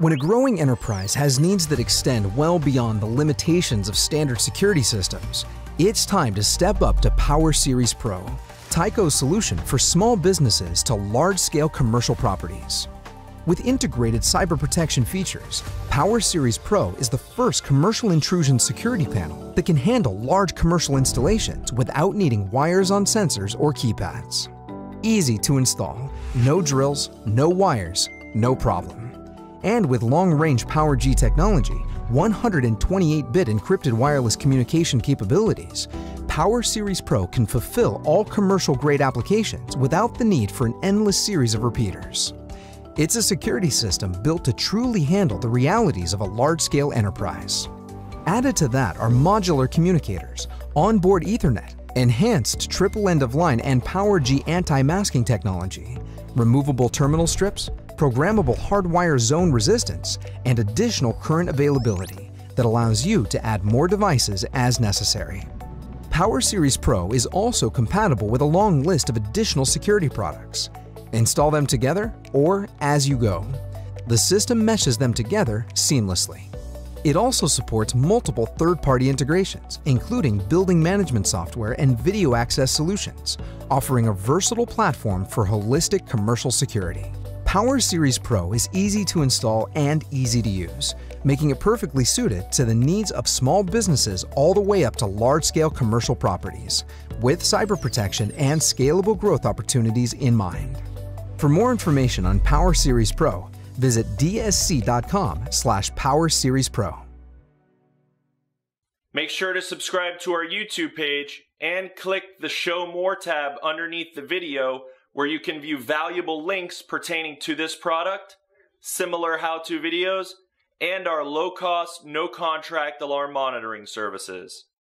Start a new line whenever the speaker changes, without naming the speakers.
When a growing enterprise has needs that extend well beyond the limitations of standard security systems, it's time to step up to Power Series Pro, Tyco's solution for small businesses to large-scale commercial properties. With integrated cyber protection features, Power Series Pro is the first commercial intrusion security panel that can handle large commercial installations without needing wires on sensors or keypads. Easy to install, no drills, no wires, no problem. And with long-range PowerG technology, 128-bit encrypted wireless communication capabilities, Power Series Pro can fulfill all commercial-grade applications without the need for an endless series of repeaters. It's a security system built to truly handle the realities of a large-scale enterprise. Added to that are modular communicators, onboard Ethernet, enhanced triple end-of-line and PowerG anti-masking technology, removable terminal strips, programmable hardwire zone resistance, and additional current availability that allows you to add more devices as necessary. Power Series Pro is also compatible with a long list of additional security products, Install them together or as you go. The system meshes them together seamlessly. It also supports multiple third-party integrations, including building management software and video access solutions, offering a versatile platform for holistic commercial security. Power Series Pro is easy to install and easy to use, making it perfectly suited to the needs of small businesses all the way up to large-scale commercial properties, with cyber protection and scalable growth opportunities in mind. For more information on Power Series Pro, visit dsc.com slash Power Series Pro.
Make sure to subscribe to our YouTube page and click the Show More tab underneath the video where you can view valuable links pertaining to this product, similar how-to videos, and our low-cost, no-contract alarm monitoring services.